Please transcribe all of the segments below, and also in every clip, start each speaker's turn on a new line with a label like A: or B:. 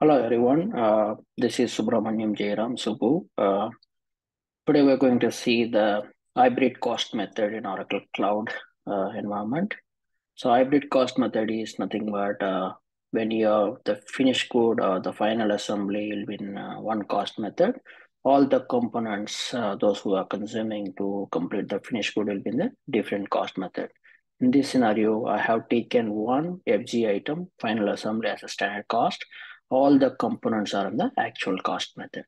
A: Hello everyone, uh, this is Subramaniam Jairam Subbu. Uh, today we're going to see the hybrid cost method in Oracle Cloud uh, environment. So hybrid cost method is nothing but uh, when you the finished good or the final assembly will be in uh, one cost method. All the components, uh, those who are consuming to complete the finished good will be in the different cost method. In this scenario, I have taken one FG item, final assembly as a standard cost. All the components are in the actual cost method.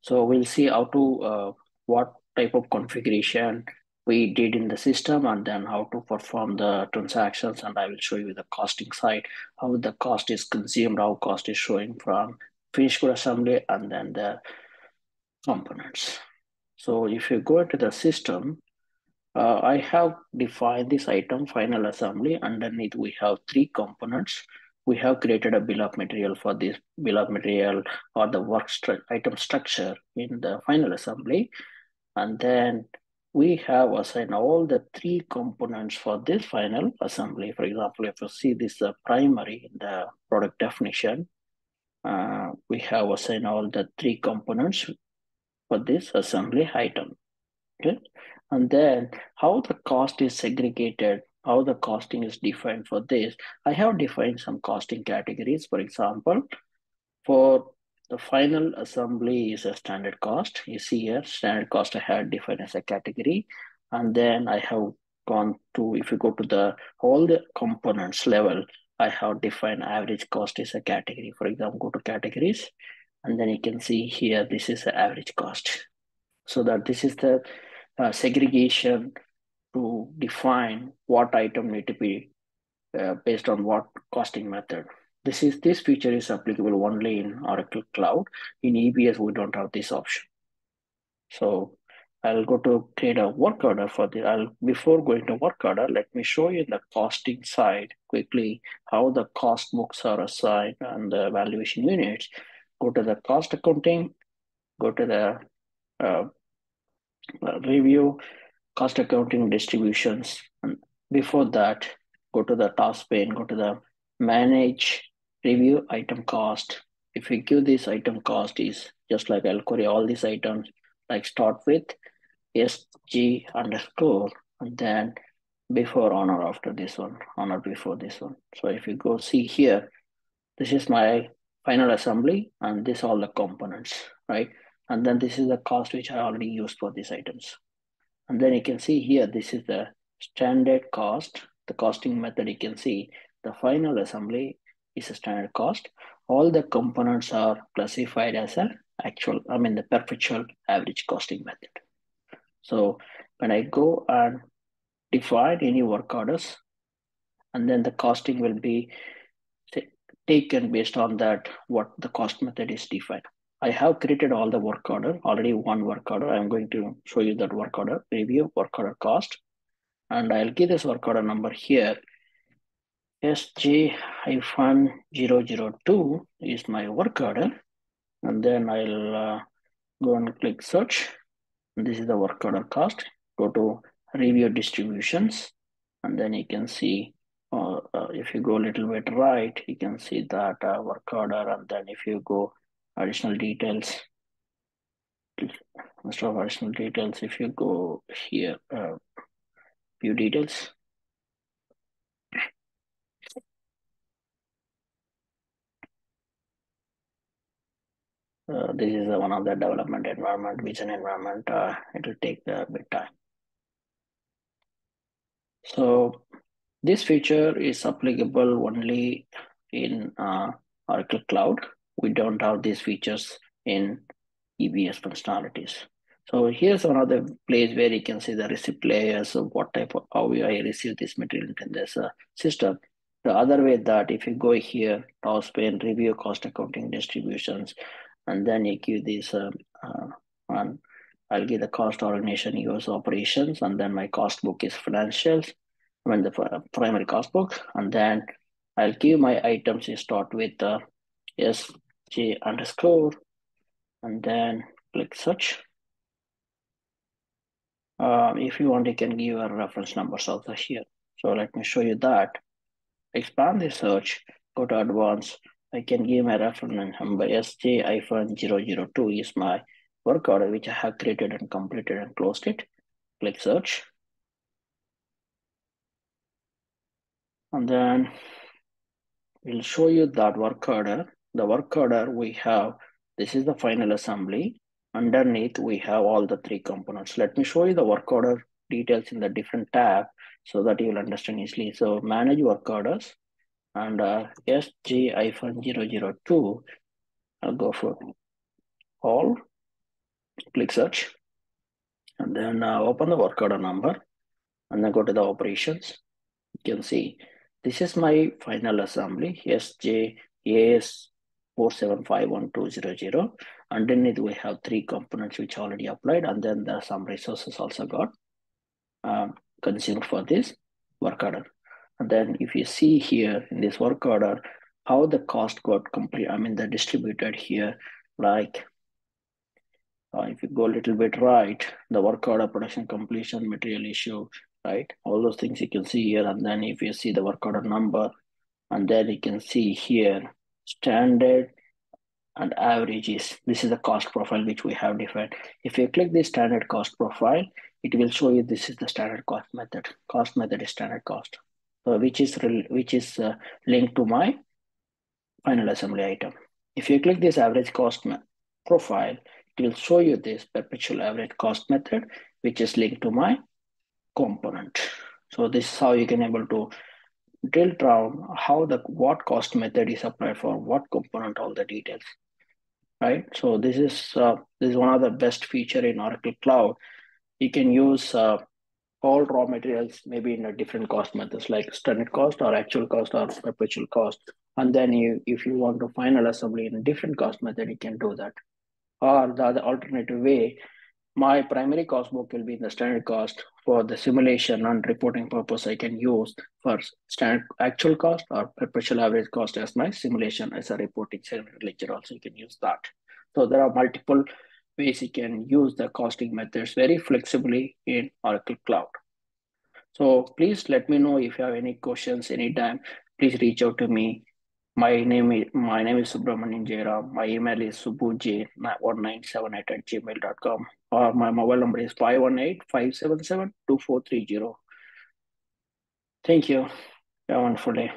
A: So we'll see how to, uh, what type of configuration we did in the system and then how to perform the transactions. And I will show you the costing side, how the cost is consumed, how cost is showing from finished good assembly and then the components. So if you go into the system, uh, I have defined this item final assembly. Underneath, we have three components. We have created a bill of material for this bill of material or the work stru item structure in the final assembly. And then we have assigned all the three components for this final assembly. For example, if you see this uh, primary in the product definition, uh, we have assigned all the three components for this assembly item. Okay. And then how the cost is segregated, how the costing is defined for this. I have defined some costing categories. For example, for the final assembly is a standard cost. You see here, standard cost I had defined as a category. And then I have gone to, if you go to the all the components level, I have defined average cost is a category. For example, go to categories, and then you can see here, this is the average cost. So that this is the uh, segregation to define what item need to be uh, based on what costing method. This is this feature is applicable only in Oracle Cloud. In EBS, we don't have this option. So I'll go to create a work order for the, I'll, before going to work order, let me show you the costing side quickly, how the cost books are assigned and the valuation units. Go to the cost accounting, go to the uh, review cost accounting distributions. And before that, go to the task pane, go to the manage review item cost. If we give this item cost is just like I'll query all these items, like start with SG underscore, and then before on or after this one, on or before this one. So if you go see here, this is my final assembly and this all the components, right? And then this is the cost which I already used for these items. And then you can see here, this is the standard cost, the costing method you can see. The final assembly is a standard cost. All the components are classified as an actual, I mean the perpetual average costing method. So when I go and define any work orders, and then the costing will be taken based on that, what the cost method is defined. I have created all the work order, already one work order. I'm going to show you that work order, review work order cost. And I'll give this work order number here. SJ-002 is my work order. And then I'll uh, go and click search. This is the work order cost. Go to review distributions. And then you can see, uh, uh, if you go a little bit right, you can see that uh, work order. And then if you go additional details. Instead of additional details if you go here uh, view details. Uh, this is one of the development environment vision environment uh, it will take a bit time. So this feature is applicable only in uh, Oracle Cloud we don't have these features in EBS functionalities. So here's another place where you can see the receipt layers of what type of how I receive this material in this uh, system. The other way that if you go here, task pane, review cost accounting distributions, and then you give this um, uh, one, I'll give the cost organization US operations, and then my cost book is financials, I mean the primary cost book, and then I'll give my items you start with uh, yes j underscore, and then click search. Um, if you want, you can give a reference numbers also here. So let me show you that. Expand the search, go to advanced, I can give my reference number SJ-002 is my work order which I have created and completed and closed it. Click search. And then we'll show you that work order. The work order we have, this is the final assembly. Underneath we have all the three components. Let me show you the work order details in the different tab so that you will understand easily. So manage work orders and uh, SJ-002, I'll go for all, click search, and then uh, open the work order number, and then go to the operations. You can see this is my final assembly, SJAS 4751200. Underneath, we have three components which already applied, and then there are some resources also got um, consumed for this work order. And then if you see here in this work order, how the cost got complete, I mean, the distributed here, like uh, if you go a little bit right, the work order production completion material issue, right? All those things you can see here. And then if you see the work order number, and then you can see here, standard and averages. This is the cost profile which we have defined. If you click the standard cost profile, it will show you this is the standard cost method. Cost method is standard cost, uh, which is which is uh, linked to my final assembly item. If you click this average cost profile, it will show you this perpetual average cost method, which is linked to my component. So this is how you can able to drill down how the what cost method is applied for what component, all the details, right? So this is uh, this is one of the best feature in Oracle Cloud. You can use uh, all raw materials maybe in a different cost methods like standard cost or actual cost or perpetual cost. And then you, if you want to final assembly in a different cost method, you can do that. Or the other alternative way, my primary cost book will be the standard cost for the simulation and reporting purpose. I can use for standard actual cost or perpetual average cost as my simulation as a reporting ledger. Also, you can use that. So there are multiple ways you can use the costing methods very flexibly in Oracle Cloud. So please let me know if you have any questions anytime. Please reach out to me. My name is my name is Subramanian Jairam. My email is subbuj1978 at gmail.com or uh, my mobile number is 518-577-2430. Thank you. Have a wonderful day.